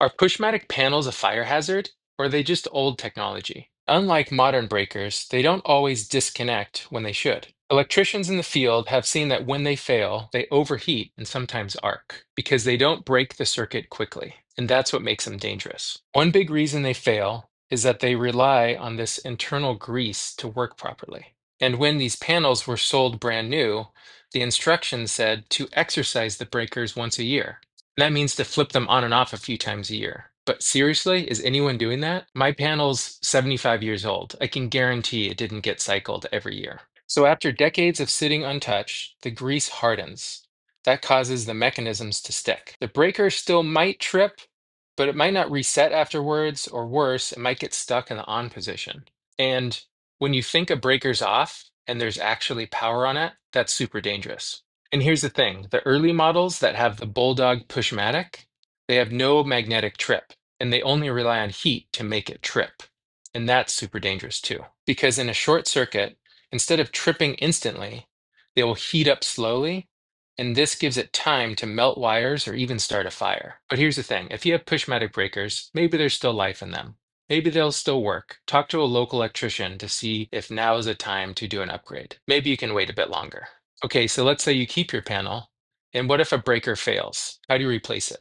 Are Pushmatic panels a fire hazard, or are they just old technology? Unlike modern breakers, they don't always disconnect when they should. Electricians in the field have seen that when they fail, they overheat and sometimes arc because they don't break the circuit quickly, and that's what makes them dangerous. One big reason they fail is that they rely on this internal grease to work properly. And when these panels were sold brand new, the instructions said to exercise the breakers once a year. That means to flip them on and off a few times a year. But seriously, is anyone doing that? My panel's 75 years old. I can guarantee it didn't get cycled every year. So after decades of sitting untouched, the grease hardens. That causes the mechanisms to stick. The breaker still might trip, but it might not reset afterwards, or worse, it might get stuck in the on position. And when you think a breaker's off and there's actually power on it, that's super dangerous. And here's the thing, the early models that have the Bulldog Pushmatic, they have no magnetic trip and they only rely on heat to make it trip. And that's super dangerous too, because in a short circuit, instead of tripping instantly, they will heat up slowly and this gives it time to melt wires or even start a fire. But here's the thing, if you have Pushmatic breakers, maybe there's still life in them. Maybe they'll still work. Talk to a local electrician to see if now is a time to do an upgrade. Maybe you can wait a bit longer. Okay, so let's say you keep your panel, and what if a breaker fails? How do you replace it?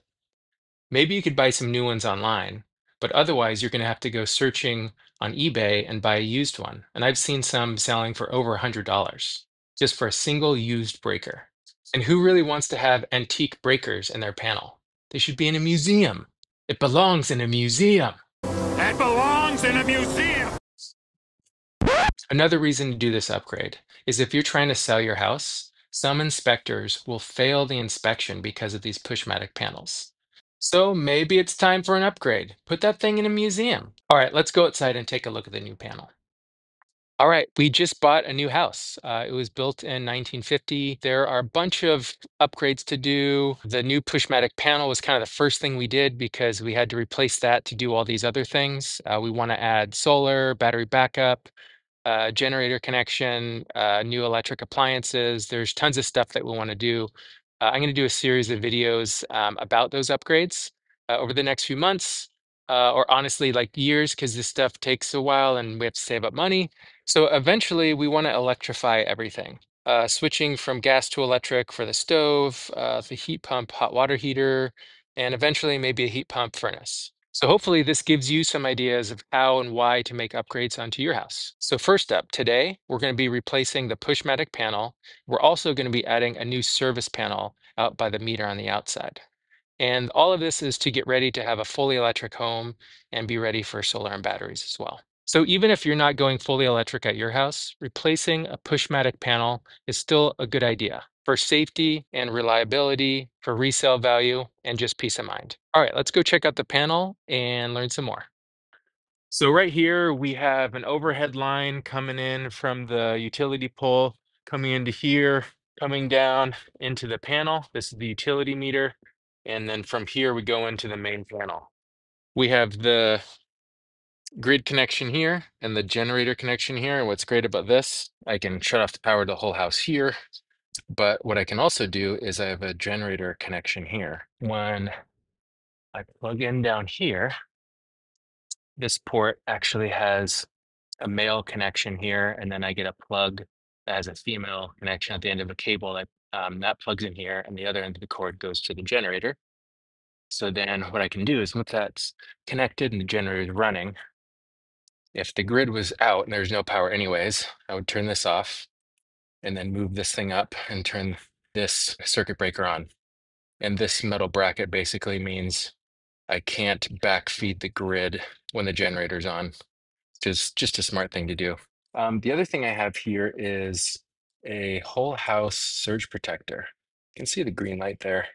Maybe you could buy some new ones online, but otherwise you're going to have to go searching on eBay and buy a used one. And I've seen some selling for over $100 just for a single used breaker. And who really wants to have antique breakers in their panel? They should be in a museum. It belongs in a museum. That belongs in a museum. Another reason to do this upgrade is if you're trying to sell your house, some inspectors will fail the inspection because of these Pushmatic panels. So maybe it's time for an upgrade. Put that thing in a museum. All right, let's go outside and take a look at the new panel. All right, we just bought a new house. Uh, it was built in 1950. There are a bunch of upgrades to do. The new Pushmatic panel was kind of the first thing we did because we had to replace that to do all these other things. Uh, we want to add solar, battery backup, uh, generator connection, uh, new electric appliances. There's tons of stuff that we want to do. Uh, I'm going to do a series of videos um, about those upgrades uh, over the next few months, uh, or honestly, like years, because this stuff takes a while and we have to save up money. So eventually, we want to electrify everything. Uh, switching from gas to electric for the stove, uh, the heat pump, hot water heater, and eventually maybe a heat pump furnace. So hopefully this gives you some ideas of how and why to make upgrades onto your house. So first up, today we're going to be replacing the Pushmatic panel. We're also going to be adding a new service panel out by the meter on the outside. And all of this is to get ready to have a fully electric home and be ready for solar and batteries as well. So even if you're not going fully electric at your house, replacing a Pushmatic panel is still a good idea for safety and reliability, for resale value, and just peace of mind. All right, let's go check out the panel and learn some more. So right here, we have an overhead line coming in from the utility pole, coming into here, coming down into the panel. This is the utility meter. And then from here, we go into the main panel. We have the grid connection here and the generator connection here. And what's great about this, I can shut off the power to the whole house here. But what I can also do is I have a generator connection here. When I plug in down here, this port actually has a male connection here, and then I get a plug that has a female connection at the end of a cable that um, that plugs in here, and the other end of the cord goes to the generator. So then what I can do is once that's connected and the generator is running, if the grid was out and there's no power anyways, I would turn this off and then move this thing up and turn this circuit breaker on. And this metal bracket basically means I can't backfeed the grid when the generator's on, which is just a smart thing to do. Um, the other thing I have here is a whole house surge protector. You can see the green light there.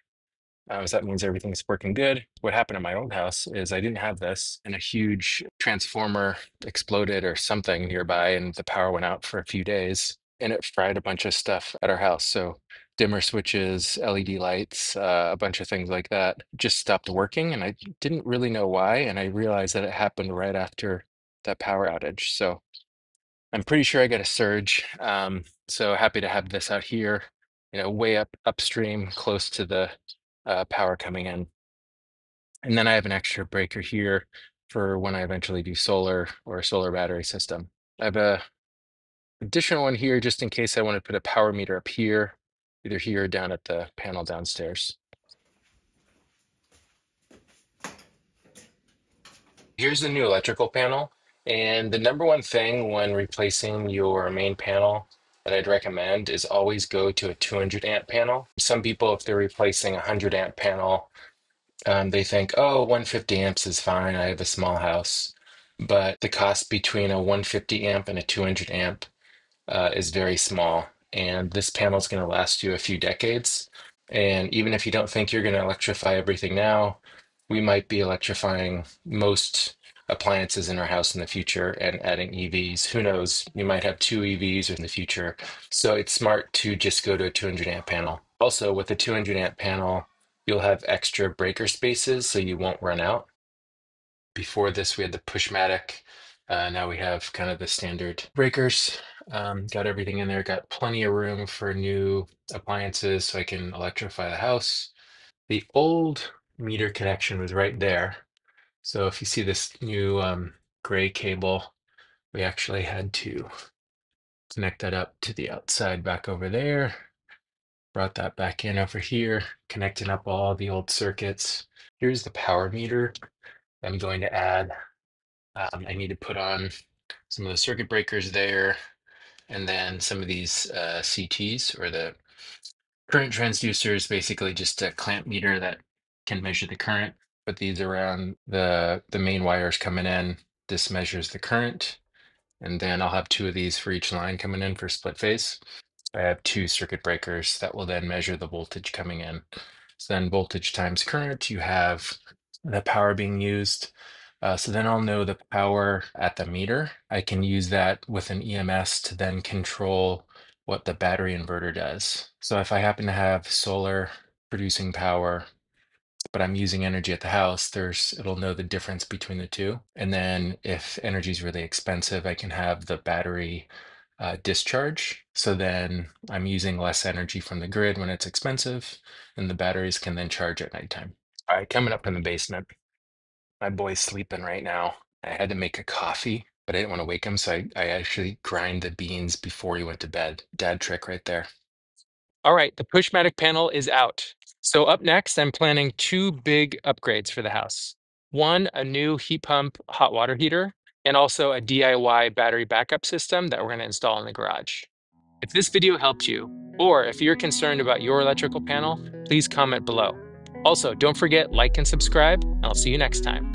Uh, so that means everything's working good. What happened in my old house is I didn't have this, and a huge transformer exploded or something nearby, and the power went out for a few days, and it fried a bunch of stuff at our house. So dimmer switches, LED lights, uh, a bunch of things like that just stopped working, and I didn't really know why. And I realized that it happened right after that power outage. So I'm pretty sure I got a surge. Um, so happy to have this out here, you know, way up upstream, close to the uh, power coming in. And then I have an extra breaker here for when I eventually do solar or a solar battery system. I have a additional one here just in case I want to put a power meter up here, either here or down at the panel downstairs. Here's the new electrical panel. And the number one thing when replacing your main panel that I'd recommend is always go to a 200 amp panel. Some people, if they're replacing a 100 amp panel, um, they think, oh, 150 amps is fine. I have a small house. But the cost between a 150 amp and a 200 amp uh, is very small. And this panel is going to last you a few decades. And even if you don't think you're going to electrify everything now, we might be electrifying most appliances in our house in the future and adding EVs. Who knows? You might have two EVs in the future. So it's smart to just go to a 200 amp panel. Also, with a 200 amp panel, you'll have extra breaker spaces so you won't run out. Before this, we had the Pushmatic. Uh, now we have kind of the standard breakers. Um, got everything in there, got plenty of room for new appliances so I can electrify the house. The old meter connection was right there. So if you see this new um, gray cable, we actually had to connect that up to the outside back over there. Brought that back in over here, connecting up all the old circuits. Here's the power meter I'm going to add. Um, I need to put on some of the circuit breakers there, and then some of these uh, CTs or the current transducers, basically just a clamp meter that can measure the current. Put these around the the main wires coming in. This measures the current, and then I'll have two of these for each line coming in for split phase. I have two circuit breakers that will then measure the voltage coming in. So then voltage times current, you have the power being used. Uh, so then I'll know the power at the meter. I can use that with an EMS to then control what the battery inverter does. So if I happen to have solar producing power, but I'm using energy at the house, there's it'll know the difference between the two. And then if energy is really expensive, I can have the battery uh, discharge. So then I'm using less energy from the grid when it's expensive, and the batteries can then charge at nighttime. All right, coming up in the basement. My boy's sleeping right now. I had to make a coffee, but I didn't want to wake him, so I, I actually grind the beans before he went to bed. Dad trick right there. All right, the Pushmatic panel is out. So up next, I'm planning two big upgrades for the house. One, a new heat pump hot water heater, and also a DIY battery backup system that we're going to install in the garage. If this video helped you, or if you're concerned about your electrical panel, please comment below. Also, don't forget like and subscribe, and I'll see you next time.